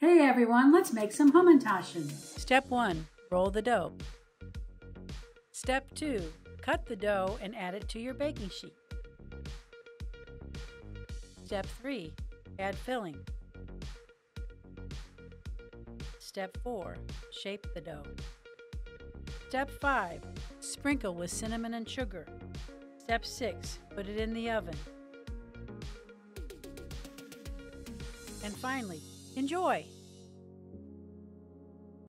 Hey everyone, let's make some Hamantaschen. Step 1. Roll the dough. Step 2. Cut the dough and add it to your baking sheet. Step 3. Add filling. Step 4. Shape the dough. Step 5. Sprinkle with cinnamon and sugar. Step 6. Put it in the oven. And finally, enjoy!